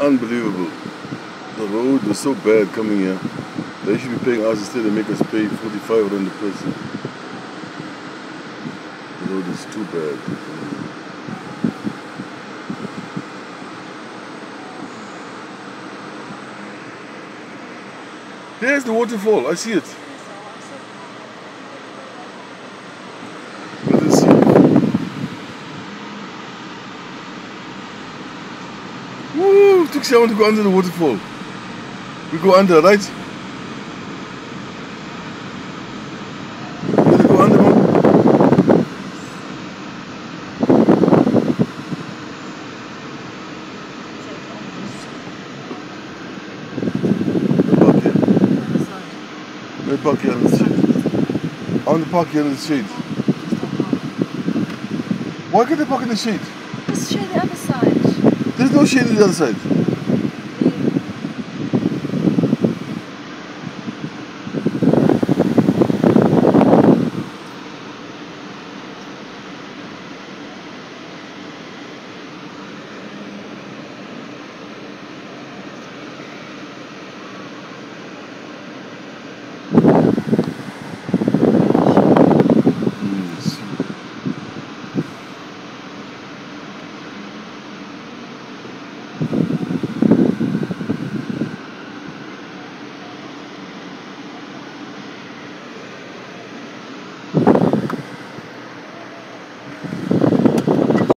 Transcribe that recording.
unbelievable. The road was so bad coming here. They should be paying us instead and make us pay 45 rand a person. The road is too bad. There's the waterfall. I see it. See. Woo! I want to go under the waterfall. We go under, right? Wanna go under, man? Park here. Let park here on the street. I want to park here in the shade. Why can't I park in the shade? Let's show the other side. There's no shade on the other side.